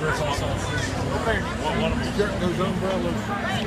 Chris also. Okay. One, one of them. Those umbrellas.